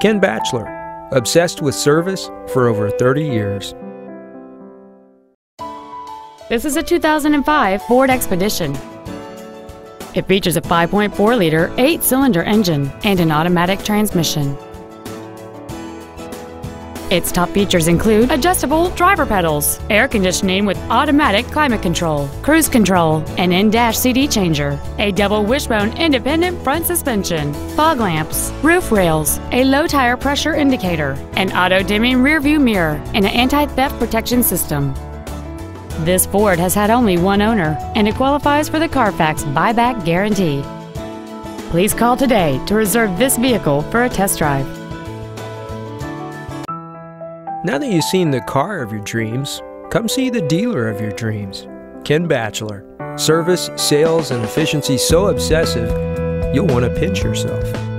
Ken Batchelor, obsessed with service for over 30 years. This is a 2005 Ford Expedition. It features a 5.4 liter, 8 cylinder engine and an automatic transmission. Its top features include adjustable driver pedals, air conditioning with automatic climate control, cruise control, an in-dash CD changer, a double wishbone independent front suspension, fog lamps, roof rails, a low tire pressure indicator, an auto-dimming rearview mirror, and an anti-theft protection system. This Ford has had only one owner, and it qualifies for the Carfax buyback guarantee. Please call today to reserve this vehicle for a test drive. Now that you've seen the car of your dreams, come see the dealer of your dreams, Ken Batchelor. Service, sales, and efficiency so obsessive, you'll want to pinch yourself.